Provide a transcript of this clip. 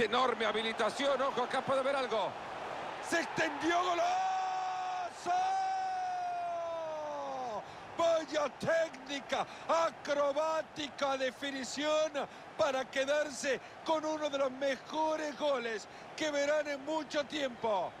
¡Qué enorme habilitación! ¡Ojo, acá puede ver algo! ¡Se extendió golazo! ¡Vaya técnica! ¡Acrobática definición! Para quedarse con uno de los mejores goles que verán en mucho tiempo.